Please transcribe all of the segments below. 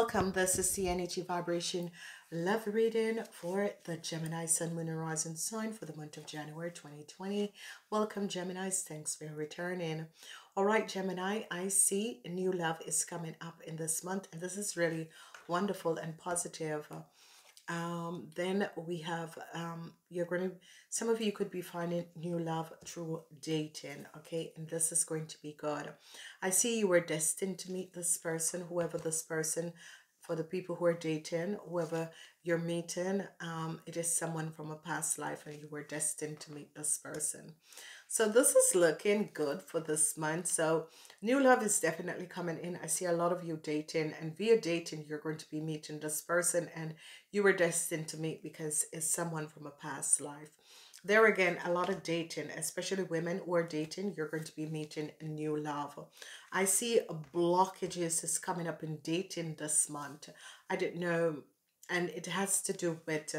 welcome. This is the energy vibration love reading for the Gemini Sun, Moon, and Rising sign for the month of January 2020. Welcome, Geminis. Thanks for returning. All right, Gemini, I see new love is coming up in this month, and this is really wonderful and positive. Um, then we have um, you're going to some of you could be finding new love through dating okay? And this is going to be good. I see you were destined to meet this person whoever this person for the people who are dating whoever you're meeting um, it is someone from a past life and you were destined to meet this person so this is looking good for this month. So new love is definitely coming in. I see a lot of you dating and via dating, you're going to be meeting this person and you were destined to meet because it's someone from a past life. There again, a lot of dating, especially women who are dating, you're going to be meeting a new love. I see blockages is coming up in dating this month. I didn't know, and it has to do with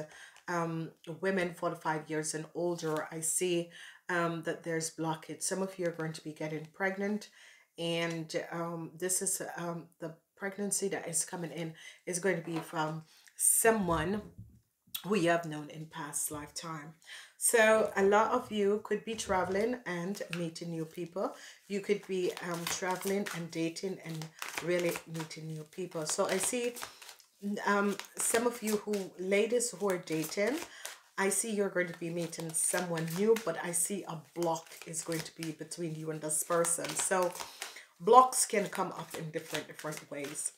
um, women 45 years and older. I see um, that there's blockage. Some of you are going to be getting pregnant and um, this is um, the pregnancy that is coming in is going to be from someone who you have known in past lifetime. So a lot of you could be traveling and meeting new people. You could be um, traveling and dating and really meeting new people. So I see um, some of you who, ladies who are dating, I see you're going to be meeting someone new, but I see a block is going to be between you and this person. So blocks can come up in different, different ways.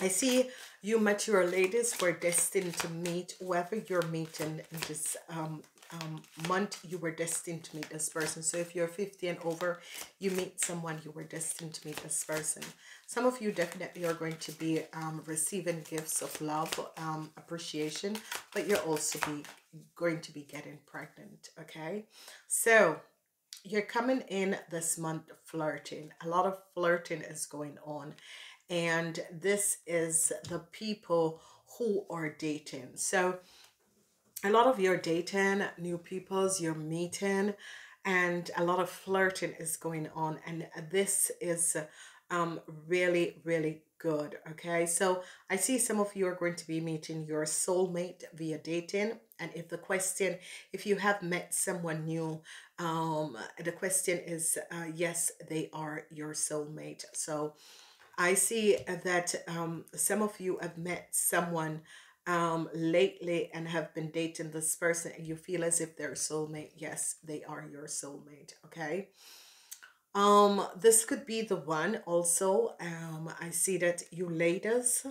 I see you mature ladies were destined to meet whoever you're meeting in this um, um, month you were destined to meet this person. So if you're 50 and over, you meet someone you were destined to meet this person. Some of you definitely are going to be um, receiving gifts of love, um, appreciation, but you're also be going to be getting pregnant, okay? So you're coming in this month flirting. A lot of flirting is going on. And this is the people who are dating. So a lot of your dating, new peoples, you're meeting, and a lot of flirting is going on. And this is um, really, really good. Okay, so I see some of you are going to be meeting your soulmate via dating. And if the question, if you have met someone new, um, the question is uh, yes, they are your soulmate. So I see that um, some of you have met someone um, lately and have been dating this person and you feel as if they're soulmate. Yes, they are your soulmate. Okay. Um, this could be the one also. Um, I see that you ladies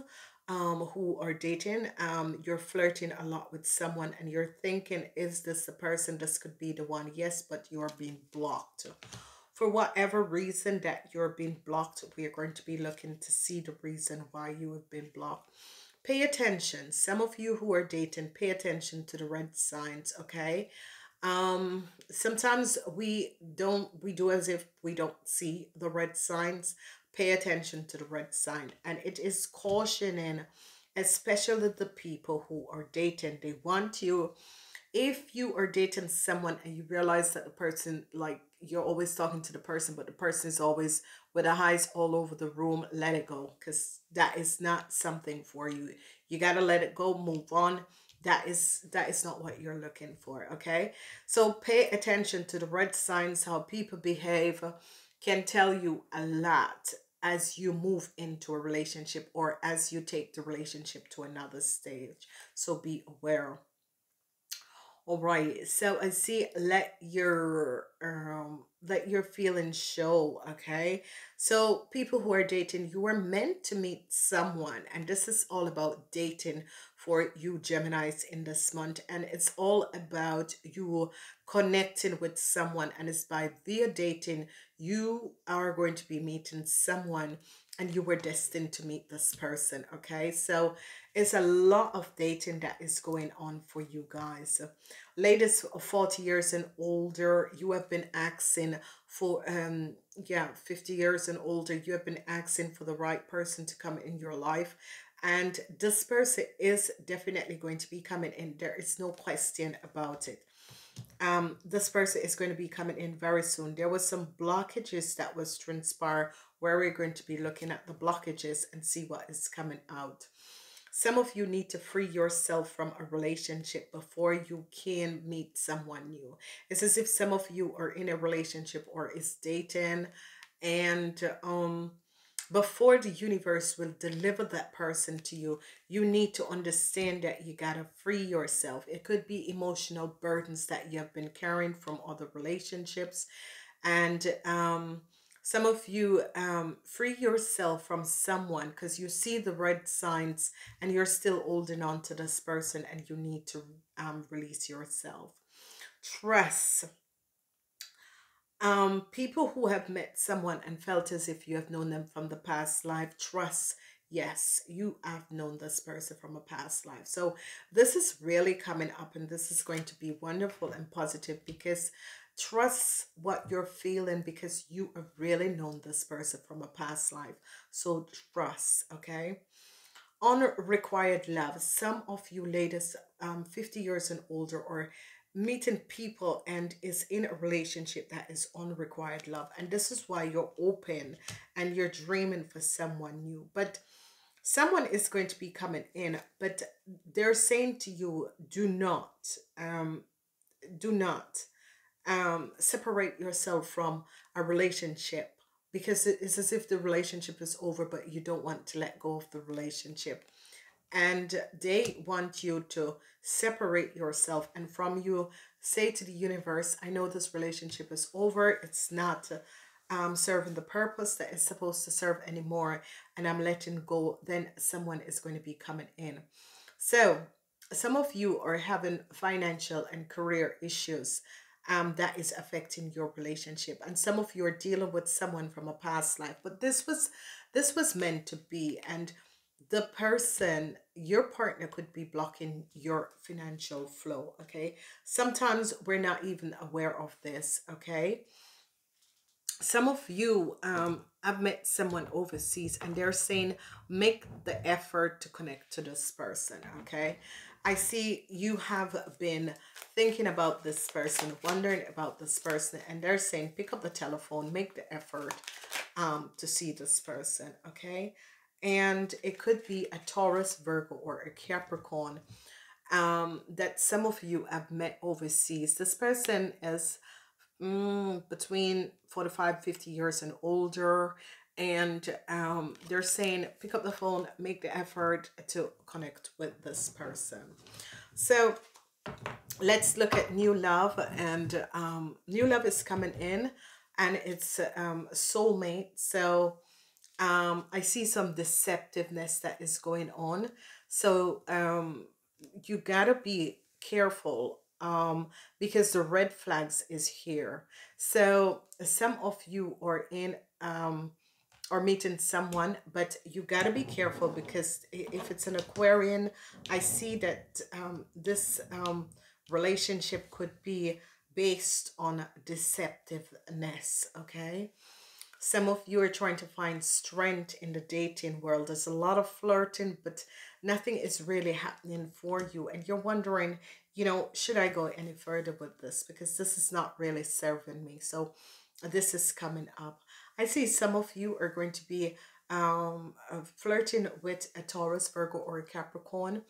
um, who are dating, um, you're flirting a lot with someone and you're thinking, is this the person? This could be the one. Yes, but you're being blocked. For whatever reason that you're being blocked, we are going to be looking to see the reason why you have been blocked. Pay attention. Some of you who are dating, pay attention to the red signs, okay? um sometimes we don't we do as if we don't see the red signs pay attention to the red sign and it is cautioning especially the people who are dating they want you if you are dating someone and you realize that the person like you're always talking to the person but the person is always with their eyes all over the room let it go because that is not something for you. You got to let it go move on. That is that is not what you're looking for okay? So pay attention to the red signs how people behave can tell you a lot as you move into a relationship or as you take the relationship to another stage. So be aware all right so i see let your um let your feelings show okay? So people who are dating you are meant to meet someone and this is all about dating for you Geminis in this month and it's all about you connecting with someone and it's by via dating you are going to be meeting someone and you were destined to meet this person okay? So it's a lot of dating that is going on for you guys. Ladies 40 years and older you have been asking for um yeah 50 years and older you have been asking for the right person to come in your life. And this person is definitely going to be coming in there is no question about it. Um, this person is going to be coming in very soon. There was some blockages that was transpire where we're going to be looking at the blockages and see what is coming out. Some of you need to free yourself from a relationship before you can meet someone new. It's as if some of you are in a relationship or is dating and um before the universe will deliver that person to you, you need to understand that you got to free yourself. It could be emotional burdens that you have been carrying from other relationships. And um, some of you um, free yourself from someone because you see the red signs and you're still holding on to this person and you need to um, release yourself. Trust um, people who have met someone and felt as if you have known them from the past life, trust, yes, you have known this person from a past life. So this is really coming up and this is going to be wonderful and positive because trust what you're feeling because you have really known this person from a past life. So trust, okay? Unrequired love. Some of you ladies, um, 50 years and older or meeting people and is in a relationship that is unrequired love and this is why you're open and you're dreaming for someone new but someone is going to be coming in but they're saying to you do not um do not um separate yourself from a relationship because it's as if the relationship is over but you don't want to let go of the relationship. And they want you to separate yourself and from you say to the universe i know this relationship is over. It's not um, serving the purpose that it's supposed to serve anymore and i'm letting go. Then someone is going to be coming in. So some of you are having financial and career issues um, that is affecting your relationship and some of you are dealing with someone from a past life. But this was this was meant to be and the person your partner could be blocking your financial flow okay? Sometimes we're not even aware of this okay? Some of you um i've met someone overseas and they're saying make the effort to connect to this person okay i see you have been thinking about this person wondering about this person and they're saying pick up the telephone make the effort um to see this person okay and it could be a Taurus, Virgo, or a Capricorn um, that some of you have met overseas. This person is mm, between 45, 50 years and older. And um, they're saying, pick up the phone, make the effort to connect with this person. So let's look at new love. And um, new love is coming in and it's um, soulmate. So um, I see some deceptiveness that is going on. So um, you gotta be careful um, because the red flags is here. So some of you are in um, or meeting someone, but you gotta be careful because if it's an Aquarian, I see that um, this um, relationship could be based on deceptiveness. Okay. Some of you are trying to find strength in the dating world. There's a lot of flirting, but nothing is really happening for you. And you're wondering, you know, should I go any further with this? Because this is not really serving me. So this is coming up. I see some of you are going to be um, uh, flirting with a Taurus, Virgo, or a Capricorn.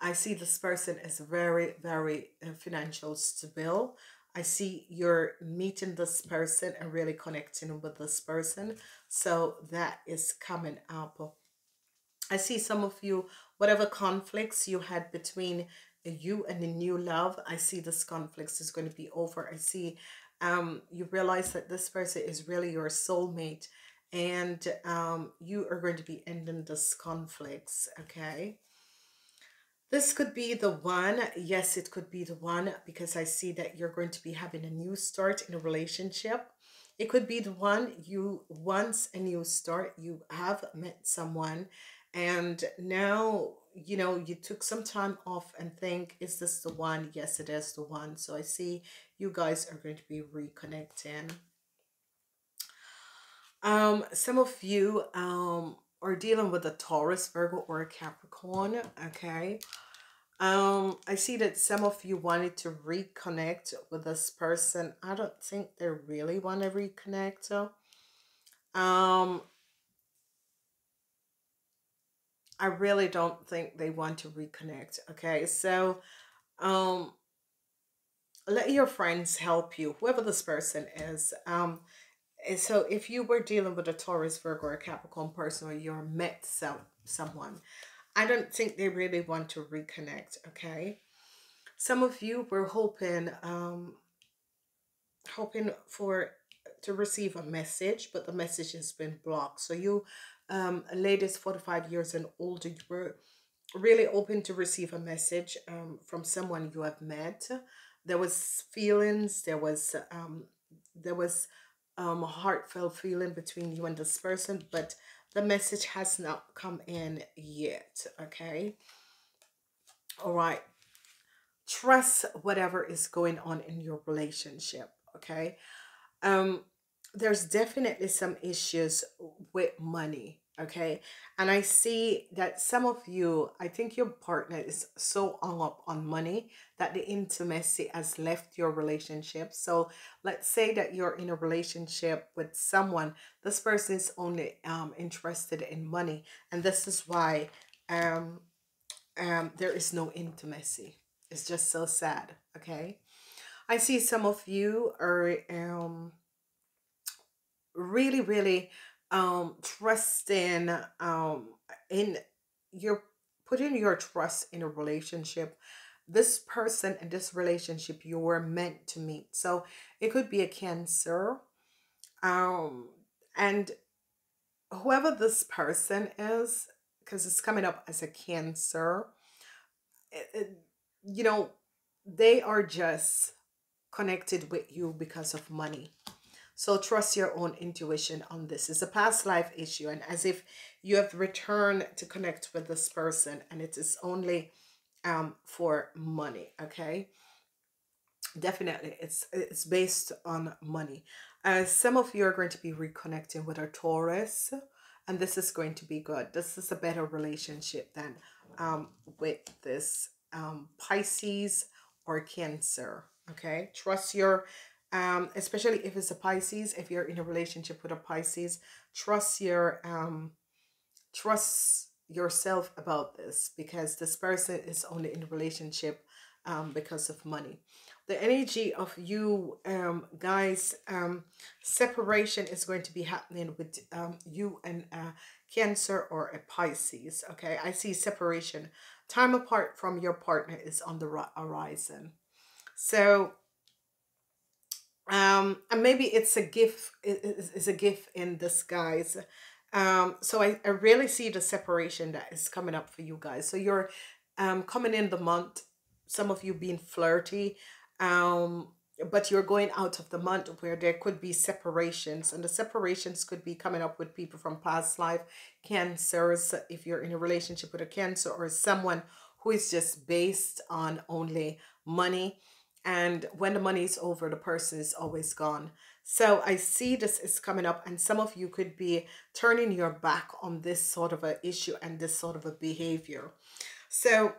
I see this person is very, very uh, financial stable. I see you're meeting this person and really connecting with this person. So that is coming up. I see some of you, whatever conflicts you had between you and the new love, I see this conflicts is going to be over. I see um, you realize that this person is really your soulmate and um, you are going to be ending this conflicts, okay? This could be the one. Yes, it could be the one because I see that you're going to be having a new start in a relationship. It could be the one you once a new start, you have met someone and now you know you took some time off and think is this the one yes it is the one so i see you guys are going to be reconnecting um some of you um are dealing with a Taurus, Virgo, or a Capricorn, okay? Um, I see that some of you wanted to reconnect with this person. I don't think they really want to reconnect. Um, I really don't think they want to reconnect. Okay, so um, let your friends help you, whoever this person is. Um, so if you were dealing with a Taurus, Virgo, or Capricorn person, or you're met some someone, I don't think they really want to reconnect. Okay, some of you were hoping, um, hoping for to receive a message, but the message has been blocked. So you, um, ladies, forty five years and older, you were really open to receive a message um, from someone you have met. There was feelings. There was um, there was um, a heartfelt feeling between you and this person, but the message has not come in yet. Okay. All right. Trust whatever is going on in your relationship. Okay. Um, there's definitely some issues with money okay? And i see that some of you i think your partner is so hung up on money that the intimacy has left your relationship. So let's say that you're in a relationship with someone this person is only um interested in money and this is why um um there is no intimacy. It's just so sad okay? I see some of you are um really really um trusting um in you're putting your trust in a relationship this person and this relationship you were meant to meet. So it could be a cancer um and whoever this person is because it's coming up as a cancer it, it, you know they are just connected with you because of money so trust your own intuition on this. It's a past life issue, and as if you have returned to connect with this person, and it is only um for money. Okay, definitely, it's it's based on money. Uh, some of you are going to be reconnecting with a Taurus, and this is going to be good. This is a better relationship than um with this um Pisces or Cancer. Okay, trust your um, especially if it's a Pisces, if you're in a relationship with a Pisces, trust your um, trust yourself about this because this person is only in a relationship um, because of money. The energy of you um, guys, um, separation is going to be happening with um, you and a Cancer or a Pisces. Okay, I see separation. Time apart from your partner is on the horizon. So um and maybe it's a gift is a gift in disguise. Um so I, I really see the separation that is coming up for you guys. So you're um coming in the month some of you being flirty um but you're going out of the month where there could be separations and the separations could be coming up with people from past life cancers if you're in a relationship with a cancer or someone who is just based on only money and when the money is over the person is always gone. So i see this is coming up and some of you could be turning your back on this sort of a issue and this sort of a behavior. So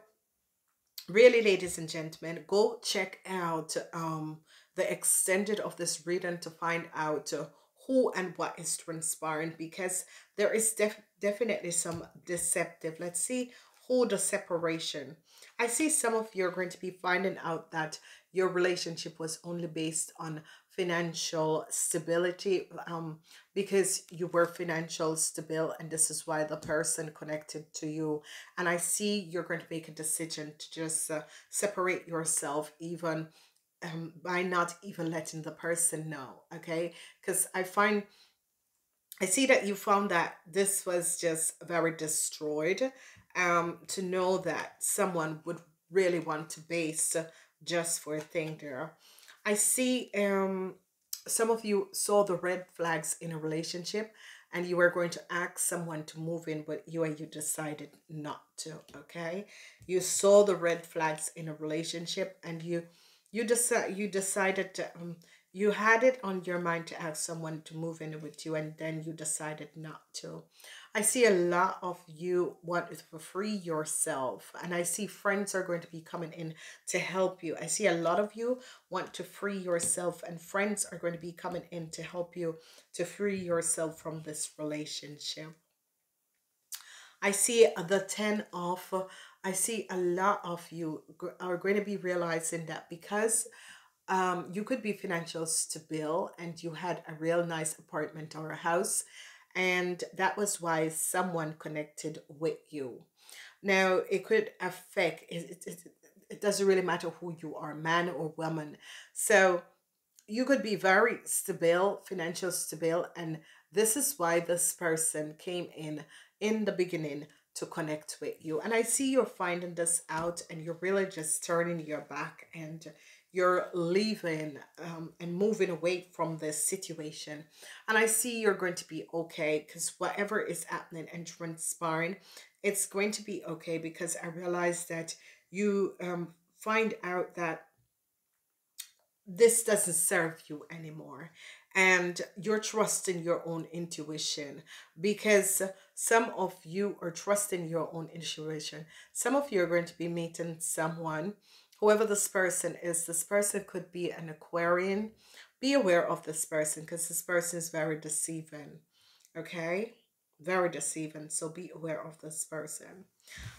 really ladies and gentlemen go check out um the extended of this reading to find out who and what is transpiring because there is def definitely some deceptive. Let's see who the separation. I see some of you are going to be finding out that your relationship was only based on financial stability um because you were financial stable and this is why the person connected to you. And i see you're going to make a decision to just uh, separate yourself even um by not even letting the person know okay? Because i find i see that you found that this was just very destroyed um to know that someone would really want to base just for a thing there. I see um some of you saw the red flags in a relationship and you were going to ask someone to move in but you and you decided not to okay you saw the red flags in a relationship and you you decide you decided to um, you had it on your mind to ask someone to move in with you and then you decided not to. I see a lot of you want to free yourself, and I see friends are going to be coming in to help you. I see a lot of you want to free yourself, and friends are going to be coming in to help you to free yourself from this relationship. I see the 10 of, I see a lot of you are going to be realizing that because um, you could be financial stable and you had a real nice apartment or a house and that was why someone connected with you. Now, it could affect, it, it, it doesn't really matter who you are, man or woman. So, you could be very stable, financial stable, and this is why this person came in in the beginning to connect with you. And I see you're finding this out and you're really just turning your back and you're leaving um, and moving away from this situation. And I see you're going to be okay because whatever is happening and transpiring, it's going to be okay because I realize that you um, find out that this doesn't serve you anymore and you're trusting your own intuition because some of you are trusting your own intuition some of you are going to be meeting someone whoever this person is, this person could be an Aquarian. Be aware of this person because this person is very deceiving. Okay? Very deceiving. So be aware of this person.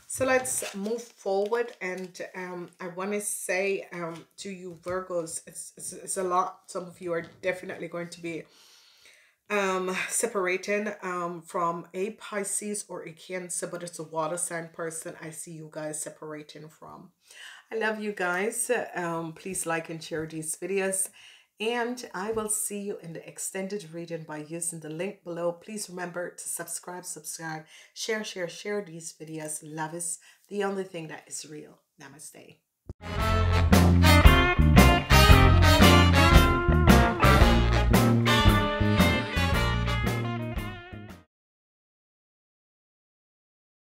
So let's move forward. And um, I want to say um, to you, Virgos, it's, it's, it's a lot. Some of you are definitely going to be um separating um from a pisces or a cancer but it's a water sign person i see you guys separating from I love you guys. Um, please like and share these videos. And I will see you in the extended reading by using the link below. Please remember to subscribe, subscribe, share, share, share these videos. Love is the only thing that is real. Namaste.